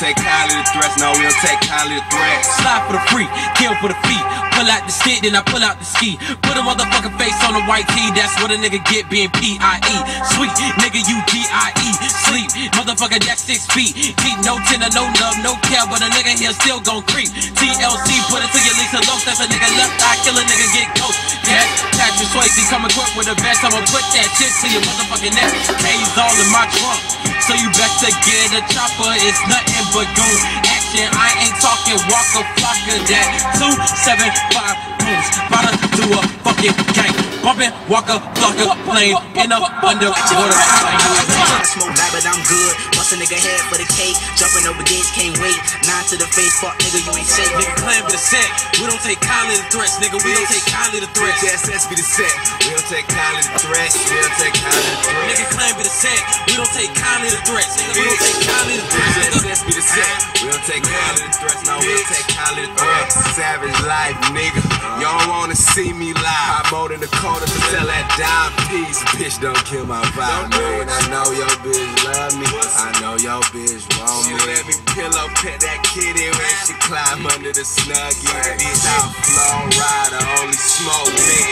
take kindly to threats. No, we don't take kindly to threats. Slide for the free, kill for the feet. Pull out the stick, then I pull out the ski. Put a motherfucking face on the white tee. That's what a nigga get being P.I.E. Sweet, nigga, you. Sleep, motherfucker, that's six feet. Deep, no tender, no love, no care, but a nigga here still gon' creep. TLC, put it to your Lisa Lopes. That's a nigga left eye, kill a nigga, get ghost. Yeah, Patrick Swayze, come equipped with a vest. I'ma put that shit to your motherfucking neck. K's all in my trunk. So you best to get a chopper, it's nothing but goon action. I ain't talking Waka Flocka that two seven five booms. About to a fucking gang. Bumping Waka Flocka plane in a underwater plane. I smoke bad, but I'm good. Bust a nigga head for the cake. Jumping over gates, can't wait. Nine to the face, fuck nigga, you ain't safe. Nigga claim for the set. We don't take kindly to threats, nigga. We don't take kindly to threats. SS be the set. We don't take kindly to threats. We don't take kindly to threats. Nigga claim for the set. We don't take kindly to threats. Nigga, we don't take kindly to threats. Nigga. SS be the set. We don't take kindly to threats. No, we don't take kindly to threats. Savage life, nigga. You don't wanna see me live. Hot mode in the corner to sell that dime piece. Bitch, don't kill my vibe, man. I know your bitch love me. I pillow pet that kitty when she climb under the snuggie. This outflow rider, only smoke, man.